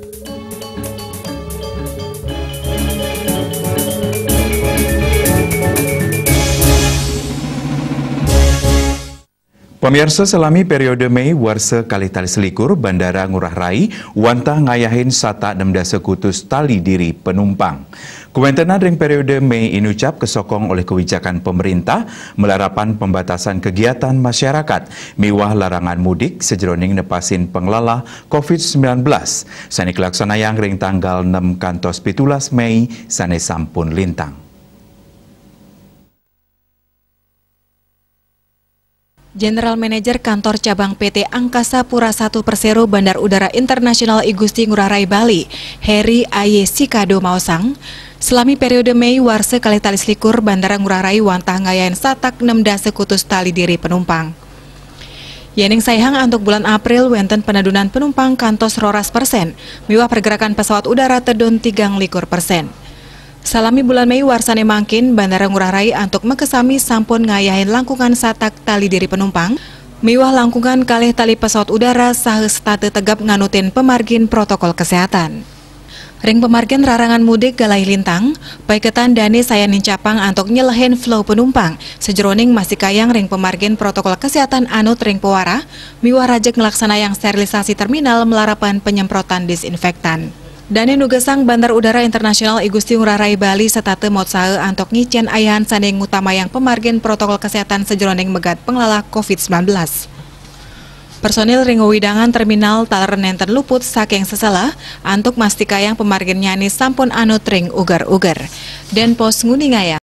Música Pemirsa selami periode Mei warsa kali tali selikur Bandara Ngurah Rai wantah ngayahin sata 16 kutus tali diri penumpang. Kumentenan ring periode Mei ini ucap kesokong oleh kebijakan pemerintah melarapan pembatasan kegiatan masyarakat miwah larangan mudik sejeroning nepasin pengelola COVID-19. Sani kelaksana yang ring tanggal 6 kantos pitulas Mei sane sampun lintang. General Manager Kantor Cabang PT Angkasa Pura I Persero Bandar Udara Internasional Igusti Ngurah Rai Bali, Heri Aye Sikado Mausang, selami periode Mei warse kali tali selikur Bandara Ngurah Rai wantah ngayain satak 6 dase kutus tali diri penumpang. Yening sayang untuk bulan April wenten penadunan penumpang kantos roras persen, miwah pergerakan pesawat udara tedon tigang likur persen. Salami bulan Mei warsane mangkin Bandara Ngurah Rai untuk mekesami sampun ngayahin langkungan satak tali diri penumpang. Miwah langkungan kalih tali pesawat udara sah state tegap nganutin pemargin protokol kesehatan. Ring pemargin rarangan mudik galai lintang, paiketan dani saya nincapang untuk nyelehin flow penumpang. Sejeroning masih kayang ring pemargin protokol kesehatan anut ring pewara, miwah rajek ngelaksana yang sterilisasi terminal melarapan penyemprotan disinfektan. Dani Nugesang Bandar Udara Internasional Igusti Ngurah Rai Bali setate motsae antok ngicen ayahan sanding utama yang pemargin protokol kesehatan sejeroning megat pengelola COVID-19. Personil ringo widangan terminal taleren luput saking sesalah antuk mastika yang pemargin nyani sampun anut ring ugar-ugar. Dan pos nguningaya